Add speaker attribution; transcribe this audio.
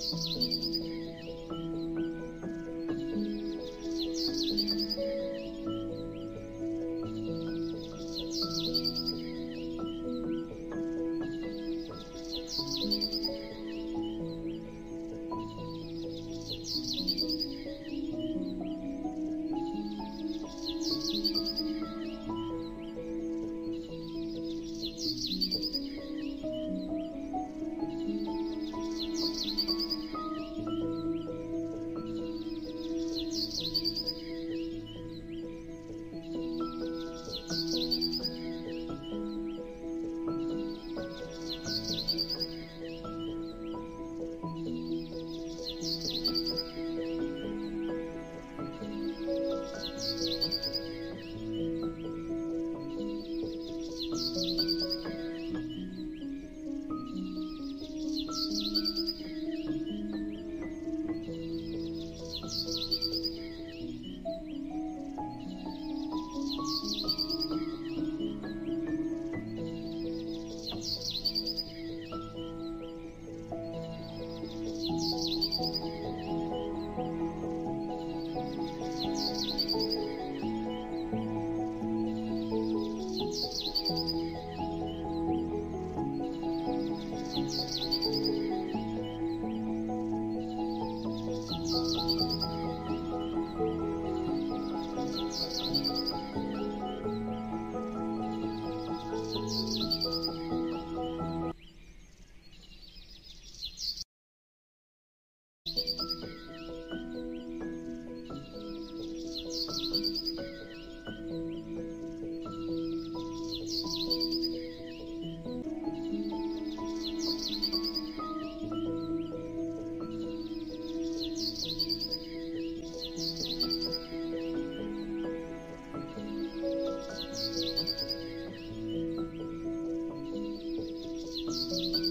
Speaker 1: Thank you. Música